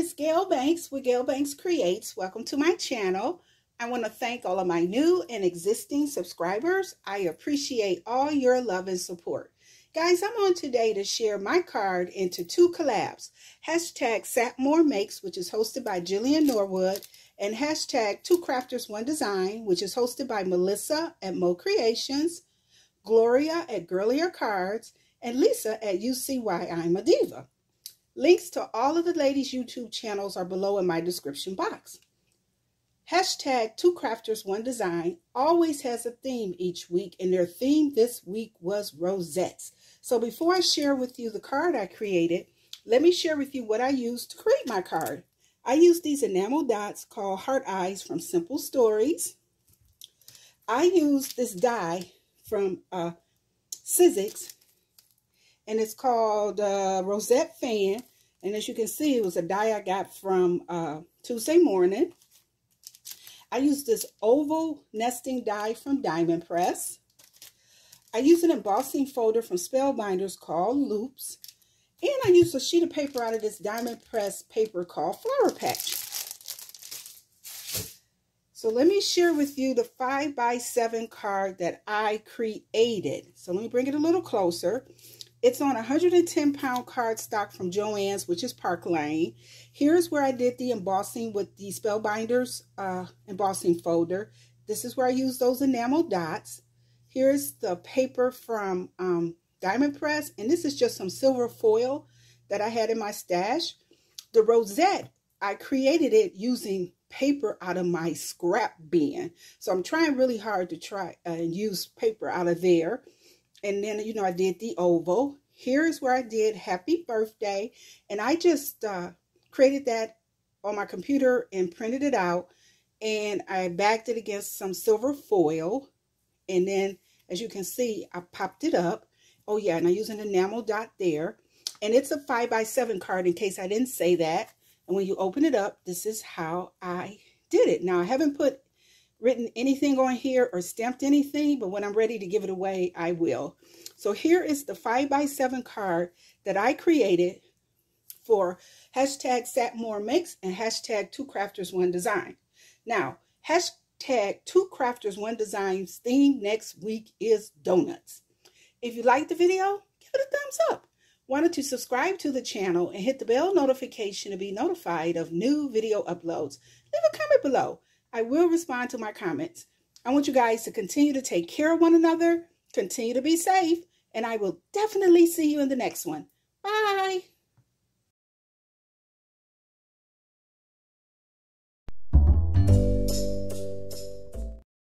Banks with Gail Banks Creates. Welcome to my channel. I want to thank all of my new and existing subscribers. I appreciate all your love and support. Guys, I'm on today to share my card into two collabs. Hashtag Satmorn Makes, which is hosted by Jillian Norwood, and hashtag Two Crafters One Design, which is hosted by Melissa at Moe Creations, Gloria at Girlia's Cards, and Lisa at UCY I'm a Diva. Links to all of the ladies' YouTube channels are below in my description box. Hashtag Two Crafters One Design always has a theme each week, and their theme this week was rosettes. So before I share with you the card I created, let me share with you what I used to create my card. I used these enamel dots called Heart Eyes from Simple Stories. I used this die from uh, Sizzix, and it's called uh, Rosette Fan. And as you can see, it was a die I got from uh, Tuesday morning. I used this oval nesting die from Diamond Press. I used an embossing folder from Spellbinders called Loops. And I used a sheet of paper out of this Diamond Press paper called Flower Patch. So let me share with you the 5 by 7 card that I created. So let me bring it a little closer. It's on 110 pound cardstock from Joann's, which is Park Lane. Here's where I did the embossing with the Spellbinders uh, embossing folder. This is where I use those enamel dots. Here's the paper from um, Diamond Press, and this is just some silver foil that I had in my stash. The rosette, I created it using paper out of my scrap bin. So I'm trying really hard to try uh, and use paper out of there. And then, you know, I did the oval. Here's where I did happy birthday. And I just uh, created that on my computer and printed it out. And I backed it against some silver foil. And then, as you can see, I popped it up. Oh, yeah, and I use an enamel dot there. And it's a 5 by 7 card in case I didn't say that. And when you open it up, this is how I did it. Now, I haven't put written anything on here or stamped anything, but when I'm ready to give it away, I will. So here is the 5 by 7 card that I created for hashtag Satmorn Makes and hashtag Two Crafters One Design. Now, hashtag Two Crafters One Design's theme next week is donuts. If you liked the video, give it a thumbs up. Don't you subscribe to the channel and hit the bell notification to be notified of new video uploads. Leave a comment below. I will respond to my comments. I want you guys to continue to take care of one another, continue to be safe, and I will definitely see you in the next one. Bye.